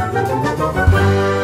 Música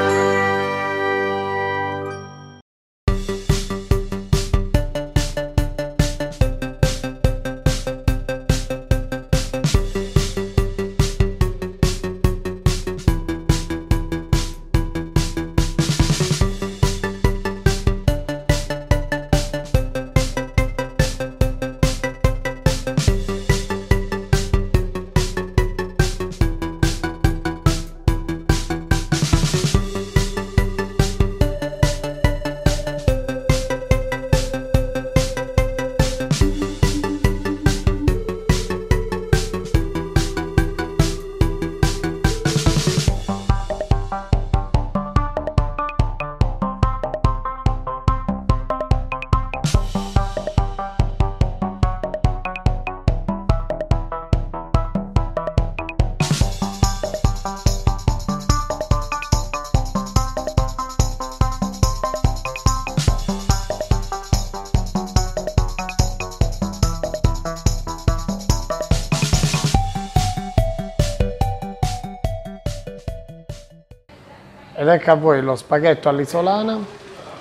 Ed ecco a voi lo spaghetto all'isolana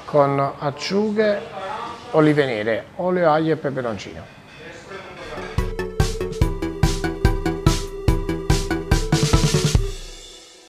con acciughe, olive nere, olio, aglio e peperoncino.